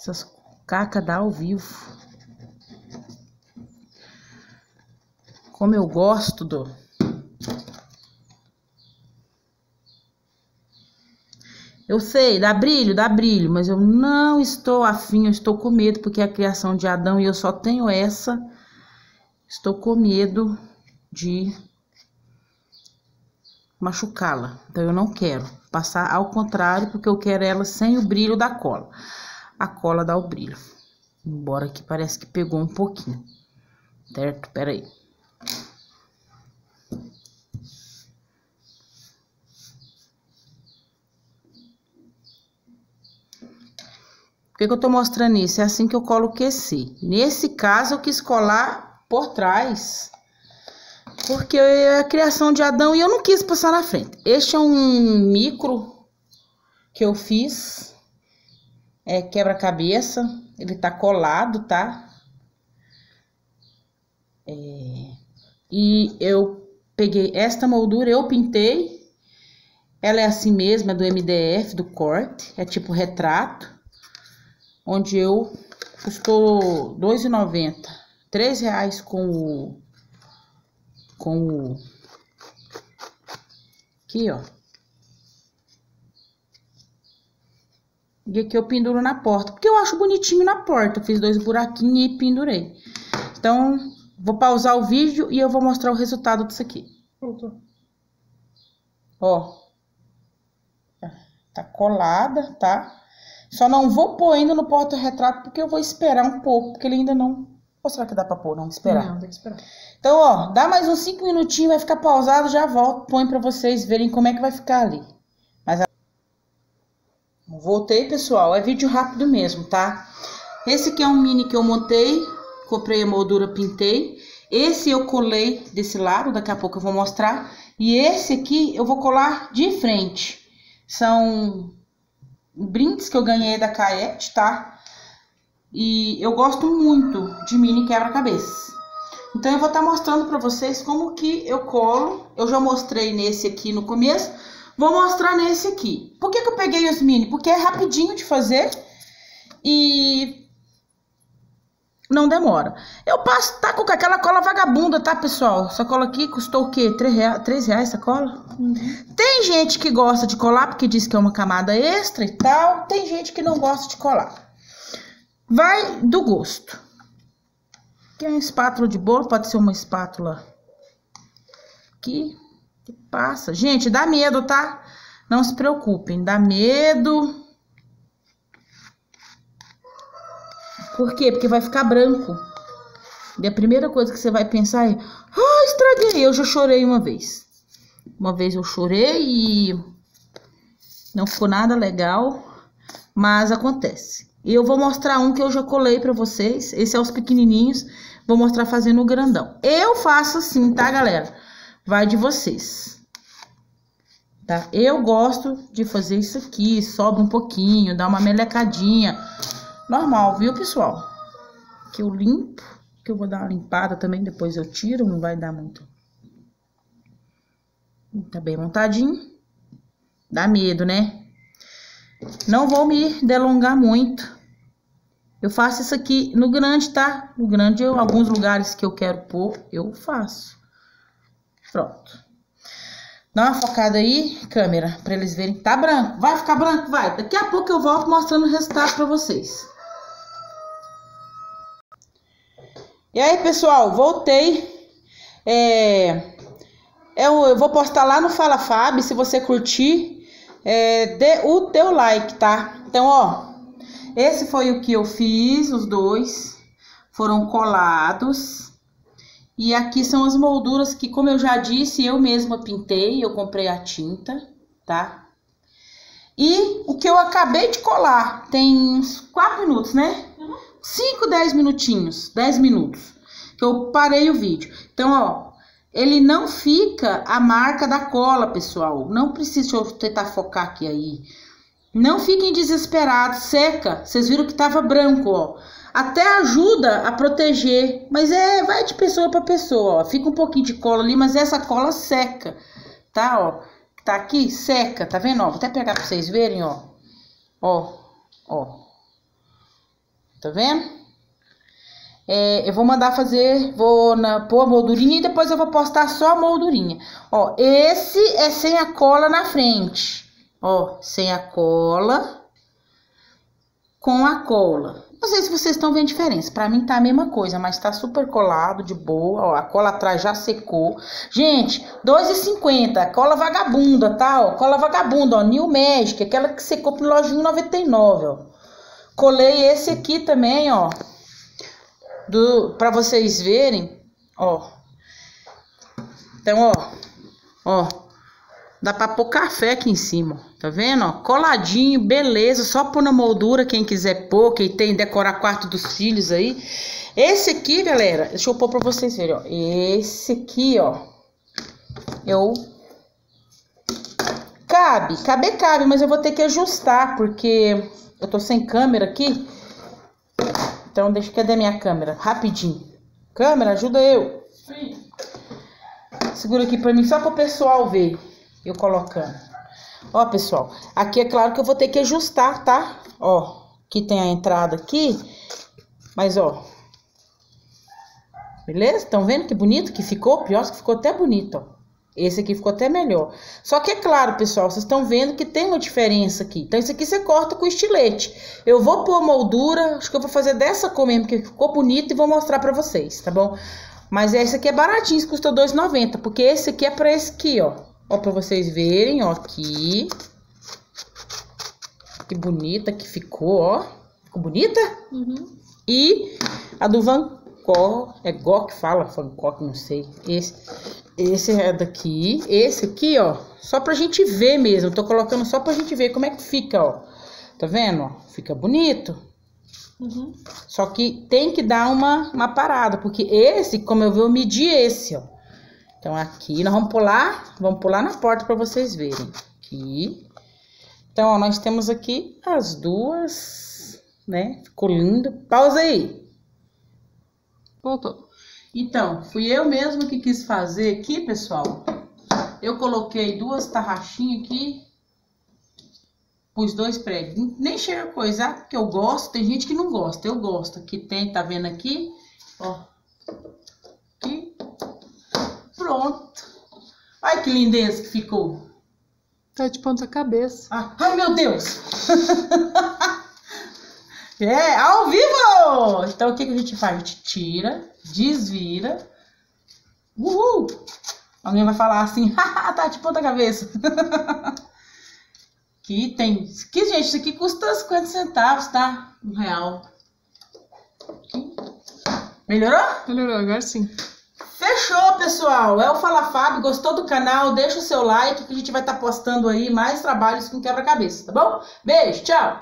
Essas cacas dá ao vivo. Como eu gosto do... Eu sei, dá brilho, dá brilho, mas eu não estou afim, eu estou com medo, porque é a criação de Adão e eu só tenho essa. Estou com medo de machucá-la. Então, eu não quero passar ao contrário, porque eu quero ela sem o brilho da cola. A cola dá o brilho. Embora que parece que pegou um pouquinho. Certo? Pera aí. que, que eu tô mostrando isso? É assim que eu colo o QC. Nesse caso, eu quis colar por trás. Porque é a criação de Adão e eu não quis passar na frente. Este é um micro que eu fiz. É quebra-cabeça. Ele tá colado, tá? É, e eu peguei esta moldura, eu pintei. Ela é assim mesmo, é do MDF, do corte. É tipo retrato onde eu custou R$ 2,90. R$ reais com o com o aqui, ó. E aqui eu penduro na porta, porque eu acho bonitinho na porta. Eu fiz dois buraquinhos e pendurei. Então, vou pausar o vídeo e eu vou mostrar o resultado disso aqui. Pronto. Ó. Tá colada, tá? Só não vou pôr ainda no porta-retrato porque eu vou esperar um pouco, porque ele ainda não... Ou será que dá pra pôr? Não, esperar. Não, tem que esperar. Então, ó, dá mais uns 5 minutinhos, vai ficar pausado, já volto, põe pra vocês verem como é que vai ficar ali. Voltei, pessoal, é vídeo rápido mesmo, tá? Esse aqui é um mini que eu montei, comprei a moldura, pintei. Esse eu colei desse lado, daqui a pouco eu vou mostrar. E esse aqui eu vou colar de frente. São brindes que eu ganhei da Caete, tá? E eu gosto muito de mini quebra-cabeça. Então, eu vou estar tá mostrando pra vocês como que eu colo. Eu já mostrei nesse aqui no começo. Vou mostrar nesse aqui. Por que que eu peguei os mini? Porque é rapidinho de fazer. E não demora. Eu passo, tá com aquela cola vagabunda, tá, pessoal? Essa cola aqui custou o quê? 3 reais, 3 reais essa cola? Uhum. Tem gente que gosta de colar porque diz que é uma camada extra e tal. Tem gente que não gosta de colar. Vai do gosto. Aqui é uma espátula de bolo, pode ser uma espátula aqui. Passa. Gente, dá medo, tá? Não se preocupem, dá medo Por quê? Porque vai ficar branco. E a primeira coisa que você vai pensar é: Ah, estraguei. Eu já chorei uma vez. Uma vez eu chorei e não ficou nada legal, mas acontece. E eu vou mostrar um que eu já colei pra vocês. Esse é os pequenininhos. Vou mostrar fazendo o grandão. Eu faço assim, tá, galera? Vai de vocês. Tá? Eu gosto de fazer isso aqui. Sobe um pouquinho, dá uma melecadinha normal, viu, pessoal? Que eu limpo, que eu vou dar uma limpada também, depois eu tiro, não vai dar muito. Tá bem montadinho. Dá medo, né? Não vou me delongar muito. Eu faço isso aqui no grande, tá? No grande, eu, alguns lugares que eu quero pôr, eu faço. Pronto. Dá uma focada aí, câmera, pra eles verem. Tá branco. Vai ficar branco? Vai. Daqui a pouco eu volto mostrando o resultado pra vocês. E aí, pessoal, voltei. É, eu, eu, vou postar lá no Fala Fab, se você curtir, é, dê o teu like, tá? Então, ó, esse foi o que eu fiz, os dois foram colados. E aqui são as molduras que, como eu já disse, eu mesma pintei, eu comprei a tinta, tá? E o que eu acabei de colar, tem uns 4 minutos, né? 5, 10 minutinhos, 10 minutos, que eu parei o vídeo. Então, ó, ele não fica a marca da cola, pessoal. Não precisa, eu tentar focar aqui aí. Não fiquem desesperados, seca. Vocês viram que tava branco, ó. Até ajuda a proteger, mas é, vai de pessoa para pessoa, ó. Fica um pouquinho de cola ali, mas essa cola seca, tá, ó. Tá aqui, seca, tá vendo, ó? Vou até pegar pra vocês verem, ó. Ó, ó. Tá vendo? É, eu vou mandar fazer, vou na, pôr a moldurinha e depois eu vou postar só a moldurinha. Ó, esse é sem a cola na frente. Ó, sem a cola com a cola. Não sei se vocês estão vendo diferença. Pra mim tá a mesma coisa, mas tá super colado, de boa. Ó, a cola atrás já secou. Gente, R$2,50. Cola vagabunda, tá? Ó, cola vagabunda, ó. New Magic, aquela que secou pro lojinho 99, ó. Colei esse aqui também, ó. Do, pra vocês verem, ó. Então, ó. Ó. Dá pra pôr café aqui em cima, tá vendo? Ó, coladinho, beleza, só pôr na moldura, quem quiser pôr, quem tem decorar quarto dos filhos aí. Esse aqui, galera, deixa eu pôr pra vocês verem, ó. Esse aqui, ó, eu... Cabe, cabe, cabe, mas eu vou ter que ajustar, porque eu tô sem câmera aqui. Então, deixa, cadê minha câmera? Rapidinho. Câmera, ajuda eu. Segura aqui pra mim, só pro pessoal ver eu colocando. Ó, pessoal, aqui é claro que eu vou ter que ajustar, tá? Ó, aqui tem a entrada aqui, mas ó. Beleza? Estão vendo que bonito que ficou? Pior que ficou até bonito, ó. Esse aqui ficou até melhor. Só que é claro, pessoal, vocês estão vendo que tem uma diferença aqui. Então, esse aqui você corta com estilete. Eu vou pôr moldura, acho que eu vou fazer dessa cor mesmo, que ficou bonito, e vou mostrar pra vocês, tá bom? Mas esse aqui é baratinho, custa R$2,90, porque esse aqui é pra esse aqui, ó. Ó, pra vocês verem, ó, aqui. Que bonita que ficou, ó. Ficou bonita? Uhum. E a do Van Gogh, é Gogh que fala, Van Gogh, não sei. Esse, esse é daqui. Esse aqui, ó, só pra gente ver mesmo. Eu tô colocando só pra gente ver como é que fica, ó. Tá vendo, ó? Fica bonito. Uhum. Só que tem que dar uma, uma parada, porque esse, como eu vi, eu medi esse, ó. Então, aqui nós vamos pular, vamos pular na porta para vocês verem. Aqui. Então, ó, nós temos aqui as duas, né? Ficou lindo. Pausa aí. Voltou. Então, fui eu mesmo que quis fazer aqui, pessoal. Eu coloquei duas tarraxinhas aqui. Pus dois pregos. Nem chega a coisar, porque eu gosto. Tem gente que não gosta. Eu gosto. Aqui tem, tá vendo aqui? Ó. Pronto. Olha que lindeza que ficou. Tá de ponta cabeça. Ah, ai, meu Deus! é, ao vivo! Então, o que, que a gente faz? A gente tira, desvira. Uhul! Alguém vai falar assim, haha, tá de ponta cabeça. Aqui tem... Aqui, gente, isso aqui custa 50 centavos, tá? Um real. Melhorou? Melhorou, agora sim. Fechou, pessoal. É o Fala Fábio. Gostou do canal? Deixa o seu like que a gente vai estar postando aí mais trabalhos com quebra-cabeça, tá bom? Beijo, tchau!